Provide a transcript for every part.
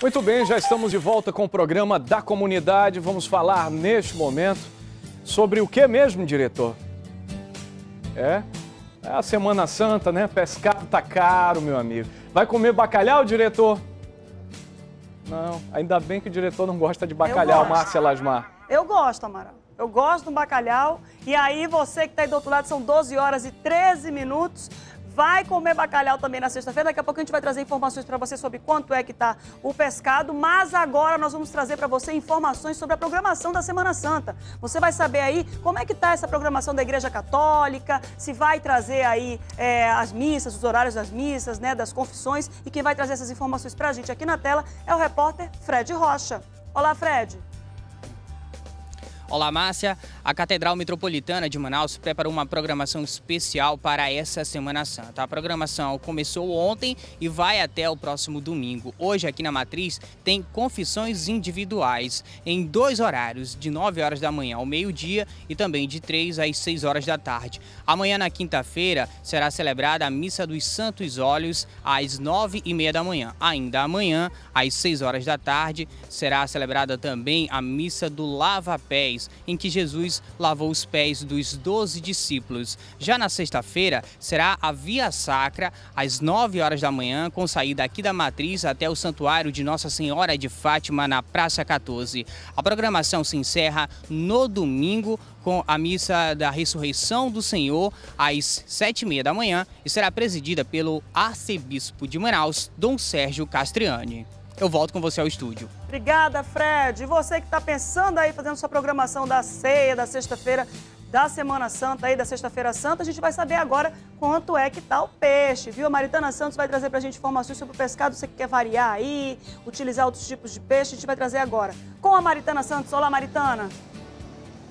Muito bem, já estamos de volta com o programa da comunidade. Vamos falar neste momento sobre o que mesmo, diretor? É, é a Semana Santa, né? Pescado tá caro, meu amigo. Vai comer bacalhau, diretor? Não, ainda bem que o diretor não gosta de bacalhau, Márcia Lasmar. Eu gosto, Amaral. Eu gosto do bacalhau. E aí, você que está aí do outro lado, são 12 horas e 13 minutos vai comer bacalhau também na sexta-feira. Daqui a pouco a gente vai trazer informações para você sobre quanto é que está o pescado. Mas agora nós vamos trazer para você informações sobre a programação da Semana Santa. Você vai saber aí como é que está essa programação da Igreja Católica, se vai trazer aí é, as missas, os horários das missas, né, das confissões. E quem vai trazer essas informações para a gente aqui na tela é o repórter Fred Rocha. Olá, Fred. Olá, Márcia. A Catedral Metropolitana de Manaus preparou uma programação especial para essa Semana Santa. A programação começou ontem e vai até o próximo domingo. Hoje, aqui na Matriz, tem confissões individuais em dois horários, de 9 horas da manhã ao meio-dia e também de 3 às 6 horas da tarde. Amanhã, na quinta-feira, será celebrada a Missa dos Santos Olhos às 9 e meia da manhã. Ainda amanhã, às 6 horas da tarde, será celebrada também a Missa do Lava Pés em que Jesus lavou os pés dos doze discípulos. Já na sexta-feira, será a Via Sacra, às 9 horas da manhã, com saída aqui da Matriz até o Santuário de Nossa Senhora de Fátima, na Praça 14. A programação se encerra no domingo, com a missa da ressurreição do Senhor às sete e meia da manhã e será presidida pelo arcebispo de Manaus, Dom Sérgio Castriani eu volto com você ao estúdio. Obrigada, Fred. E você que está pensando aí, fazendo sua programação da ceia, da sexta-feira, da Semana Santa aí, da Sexta-feira Santa, a gente vai saber agora quanto é que tá o peixe, viu? A Maritana Santos vai trazer pra gente informações sobre o pescado, você que quer variar aí, utilizar outros tipos de peixe, a gente vai trazer agora. Com a Maritana Santos. Olá, Maritana.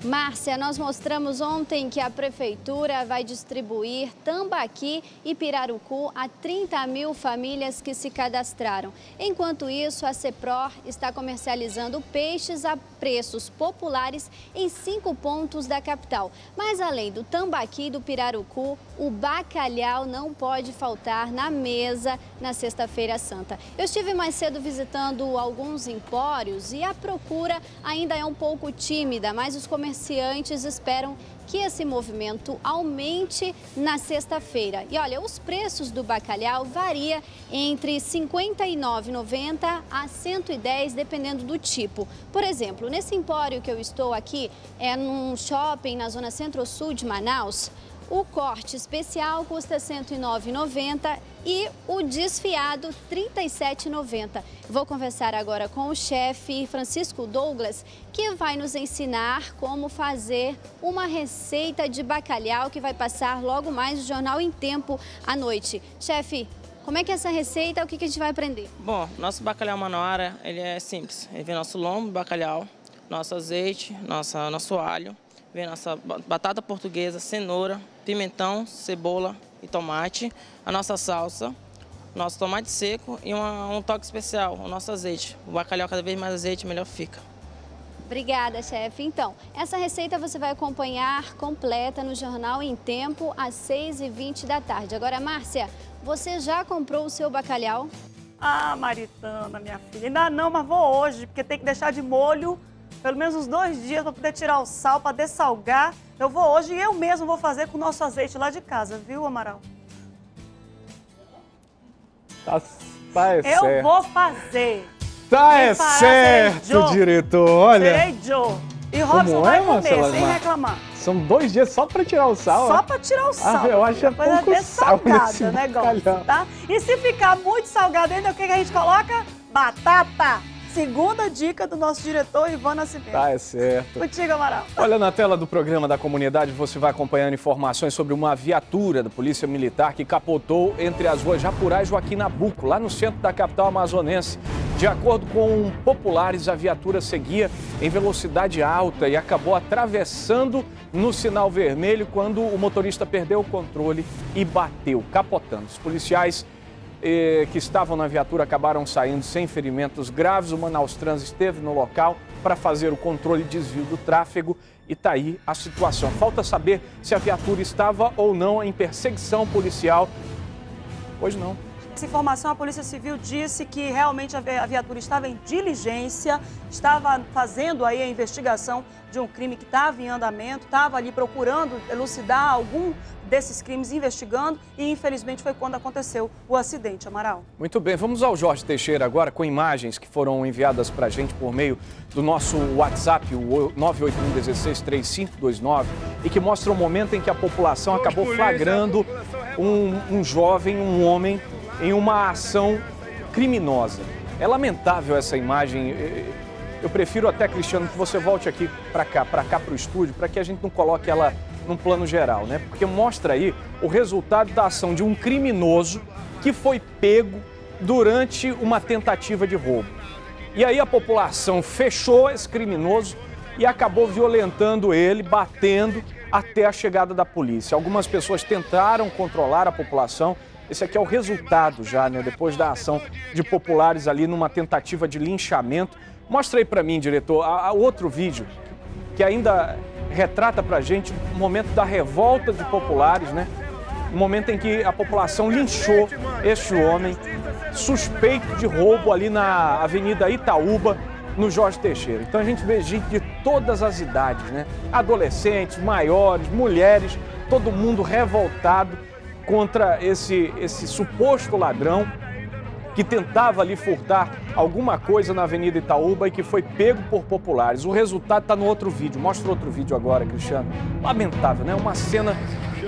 Márcia, nós mostramos ontem que a Prefeitura vai distribuir tambaqui e pirarucu a 30 mil famílias que se cadastraram. Enquanto isso, a CEPROR está comercializando peixes a preços populares em cinco pontos da capital. Mas além do tambaqui e do pirarucu, o bacalhau não pode faltar na mesa na Sexta-feira Santa. Eu estive mais cedo visitando alguns empórios e a procura ainda é um pouco tímida, mas os comerciantes comerciantes esperam que esse movimento aumente na sexta-feira. E olha, os preços do bacalhau varia entre R$ 59,90 a R$ 110, dependendo do tipo. Por exemplo, nesse empório que eu estou aqui, é num shopping na zona centro-sul de Manaus, o corte especial custa R$ 109,90 e o desfiado R$ 37,90. Vou conversar agora com o chefe Francisco Douglas, que vai nos ensinar como fazer uma receita de bacalhau que vai passar logo mais no Jornal em Tempo à noite. Chefe, como é que é essa receita? O que, a gente vai aprender? Bom, nosso bacalhau manoara, ele é simples. Ele vem nosso lombo, bacalhau, nosso azeite, nossa, nosso alho, vem nossa batata portuguesa, cenoura, pimentão, cebola e tomate, a nossa salsa, nosso tomate seco e uma, um toque especial, o nosso azeite. O bacalhau, cada vez mais azeite, melhor fica. Obrigada, chefe. Então, essa receita você vai acompanhar completa no Jornal em Tempo, às 6h20 da tarde. Agora, Márcia, você já comprou o seu bacalhau? Ah, Maritana, minha filha, ainda não, mas vou hoje, porque tem que deixar de molho pelo menos uns dois dias para poder tirar o sal, para dessalgar. Eu vou hoje e eu mesmo vou fazer com o nosso azeite lá de casa, viu, Amaral? Tá, tá é eu certo. vou fazer. Tá é certo, diretor, olha. Serei Joe. E Robson vai é, comer, sem reclamar. São dois dias só para tirar o sal? Só para tirar o sal. Ah, eu acho é pouco é sal nesse negócio, tá? E se ficar muito salgado ainda, o que a gente coloca? Batata. Segunda dica do nosso diretor Ivan Nascimento. Tá, é certo. Contigo, Amaral. Olha, na tela do programa da comunidade você vai acompanhando informações sobre uma viatura da Polícia Militar que capotou entre as ruas Japurá e Joaquim Nabuco, lá no centro da capital amazonense. De acordo com populares, a viatura seguia em velocidade alta e acabou atravessando no sinal vermelho quando o motorista perdeu o controle e bateu, capotando. Os policiais que estavam na viatura acabaram saindo sem ferimentos graves. O Manaus Trans esteve no local para fazer o controle e desvio do tráfego e está aí a situação. Falta saber se a viatura estava ou não em perseguição policial. Pois não. Essa informação a Polícia Civil disse que realmente a viatura estava em diligência, estava fazendo aí a investigação de um crime que estava em andamento, estava ali procurando elucidar algum desses crimes, investigando e infelizmente foi quando aconteceu o acidente, Amaral. Muito bem, vamos ao Jorge Teixeira agora com imagens que foram enviadas para a gente por meio do nosso WhatsApp, o 981-163529, e que mostra o momento em que a população acabou flagrando um, um jovem, um homem, em uma ação criminosa. É lamentável essa imagem. Eu prefiro até, Cristiano, que você volte aqui para cá, para cá para o estúdio, para que a gente não coloque ela num plano geral, né? Porque mostra aí o resultado da ação de um criminoso que foi pego durante uma tentativa de roubo. E aí a população fechou esse criminoso e acabou violentando ele, batendo até a chegada da polícia. Algumas pessoas tentaram controlar a população. Esse aqui é o resultado já, né, depois da ação de populares ali numa tentativa de linchamento. Mostra aí para mim, diretor, a, a outro vídeo que ainda retrata para gente o momento da revolta de populares, né? O momento em que a população linchou este homem suspeito de roubo ali na Avenida Itaúba, no Jorge Teixeira. Então a gente vê gente de todas as idades, né? Adolescentes, maiores, mulheres, todo mundo revoltado contra esse, esse suposto ladrão que tentava ali furtar alguma coisa na Avenida Itaúba e que foi pego por populares. O resultado está no outro vídeo. Mostra outro vídeo agora, Cristiano. Lamentável, né? Uma cena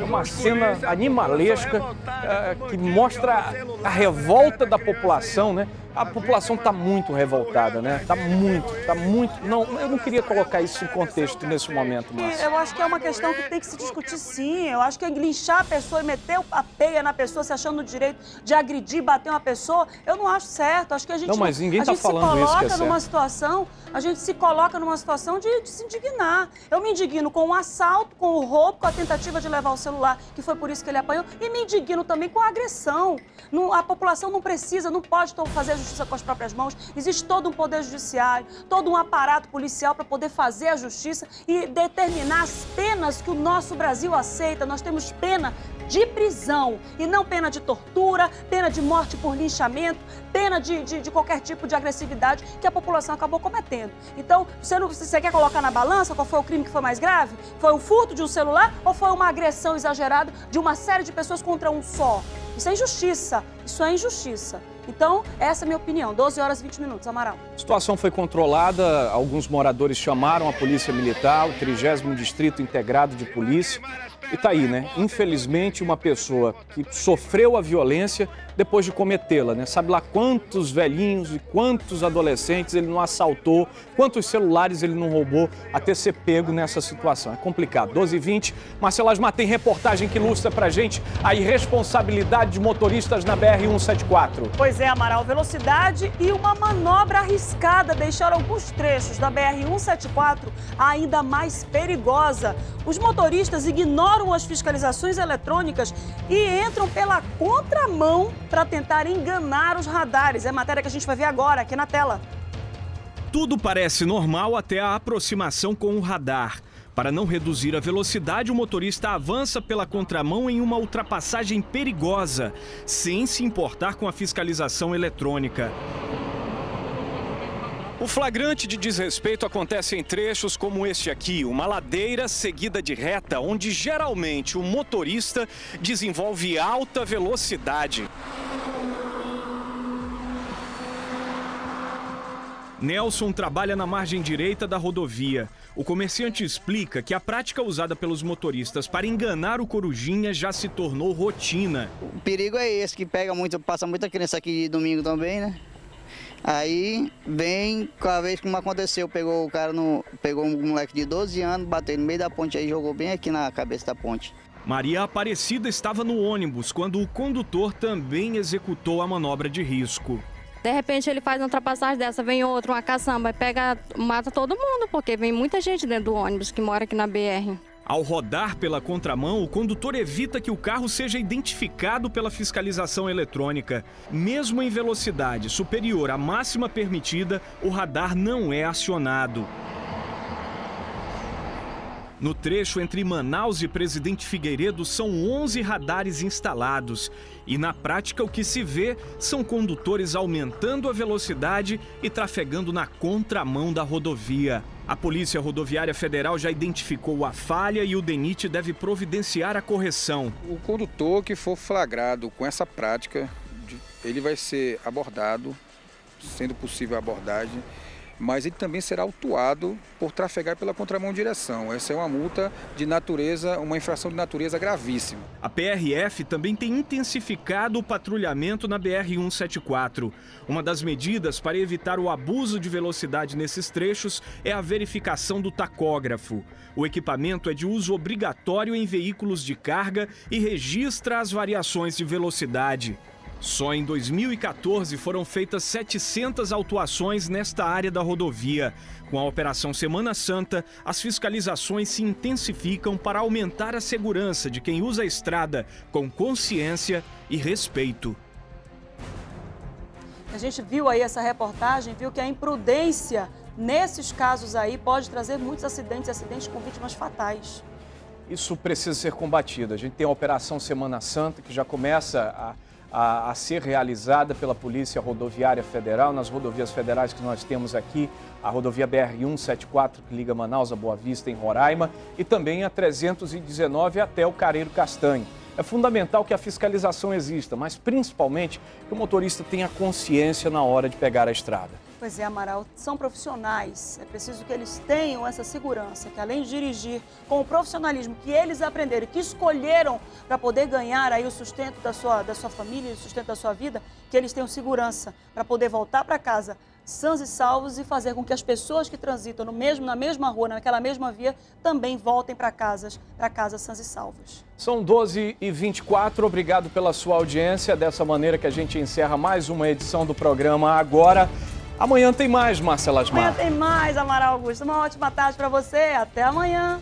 uma cena animalesca uh, que mostra a revolta da população, né? A população está muito revoltada, né? Está muito, está muito. Não, eu não queria colocar isso em contexto nesse momento, Márcia. Eu acho que é uma questão que tem que se discutir sim. Eu acho que linchar a pessoa e meter a peia na pessoa, se achando o direito de agredir, bater uma pessoa, eu não acho certo. Acho que a gente não, mas ninguém está falando isso que é numa situação, a gente se coloca numa situação de, de se indignar. Eu me indigno com o assalto, com o roubo, com a tentativa de levar o celular, que foi por isso que ele apanhou, e me indigno também com a agressão. Não, a população não precisa, não pode fazer justiça com as próprias mãos. Existe todo um poder judiciário, todo um aparato policial para poder fazer a justiça e determinar as penas que o nosso Brasil aceita. Nós temos pena de prisão e não pena de tortura, pena de morte por linchamento, pena de, de, de, qualquer tipo de agressividade que a população acabou cometendo. Então, você, não, você quer colocar na balança qual foi o crime que foi mais grave? Foi o furto de um celular ou foi uma agressão exagerada de uma série de pessoas contra um só? Isso é injustiça. Isso é injustiça. Então, essa é a minha opinião. 12 horas e 20 minutos, Amaral. A situação foi controlada, alguns moradores chamaram a Polícia Militar, o 30 Distrito Integrado de Polícia. E tá aí, né? Infelizmente, uma pessoa que sofreu a violência depois de cometê-la, né? Sabe lá quantos velhinhos e quantos adolescentes ele não assaltou, quantos celulares ele não roubou até ser pego nessa situação. É complicado. 12 e 20, Marcelo Asmar tem reportagem que ilustra pra gente a irresponsabilidade de motoristas na BR-174. Pois é, Amaral, velocidade e uma manobra arriscada deixaram alguns trechos da BR-174 ainda mais perigosa. Os motoristas ignoram as fiscalizações eletrônicas e entram pela contramão para tentar enganar os radares. É matéria que a gente vai ver agora aqui na tela. Tudo parece normal até a aproximação com o radar. Para não reduzir a velocidade, o motorista avança pela contramão em uma ultrapassagem perigosa, sem se importar com a fiscalização eletrônica. O flagrante de desrespeito acontece em trechos como este aqui, uma ladeira seguida de reta, onde geralmente o motorista desenvolve alta velocidade. Nelson trabalha na margem direita da rodovia. O comerciante explica que a prática usada pelos motoristas para enganar o Corujinha já se tornou rotina. O perigo é esse, que pega muito, passa muita criança aqui domingo também, né? Aí vem, cada vez como aconteceu, pegou o cara no. Pegou um moleque de 12 anos, bateu no meio da ponte aí jogou bem aqui na cabeça da ponte. Maria Aparecida estava no ônibus quando o condutor também executou a manobra de risco. De repente ele faz uma ultrapassagem dessa, vem outro, uma caçamba, pega, mata todo mundo, porque vem muita gente dentro do ônibus que mora aqui na BR. Ao rodar pela contramão, o condutor evita que o carro seja identificado pela fiscalização eletrônica. Mesmo em velocidade superior à máxima permitida, o radar não é acionado. No trecho entre Manaus e Presidente Figueiredo são 11 radares instalados. E na prática o que se vê são condutores aumentando a velocidade e trafegando na contramão da rodovia. A Polícia Rodoviária Federal já identificou a falha e o DENIT deve providenciar a correção. O condutor que for flagrado com essa prática, ele vai ser abordado, sendo possível a abordagem, mas ele também será autuado por trafegar pela contramão direção. Essa é uma multa de natureza, uma infração de natureza gravíssima. A PRF também tem intensificado o patrulhamento na BR-174. Uma das medidas para evitar o abuso de velocidade nesses trechos é a verificação do tacógrafo. O equipamento é de uso obrigatório em veículos de carga e registra as variações de velocidade. Só em 2014 foram feitas 700 autuações nesta área da rodovia. Com a Operação Semana Santa, as fiscalizações se intensificam para aumentar a segurança de quem usa a estrada com consciência e respeito. A gente viu aí essa reportagem, viu que a imprudência nesses casos aí pode trazer muitos acidentes, acidentes com vítimas fatais. Isso precisa ser combatido. A gente tem a Operação Semana Santa que já começa a a, a, ser realizada pela Polícia Rodoviária Federal, nas rodovias federais que nós temos aqui, a rodovia BR-174, que liga Manaus a Boa Vista, em Roraima, e também a 319 até o Careiro Castanho. É fundamental que a fiscalização exista, mas principalmente que o motorista tenha consciência na hora de pegar a estrada. Pois é, Amaral, são profissionais. É preciso que eles tenham essa segurança, que além de dirigir com o profissionalismo que eles aprenderam, que escolheram para poder ganhar aí o sustento da sua, da sua família, o sustento da sua vida, que eles tenham segurança para poder voltar para casa sãos e salvos e fazer com que as pessoas que transitam no mesmo, na mesma rua, naquela mesma via, também voltem para casas, para casa sãos e salvos. São 12 e 24 obrigado pela sua audiência. Dessa maneira que a gente encerra mais uma edição do programa Agora. Amanhã tem mais, Marcela Asmar. Amanhã tem mais, Amaral Augusto. Uma ótima tarde para você. Até amanhã.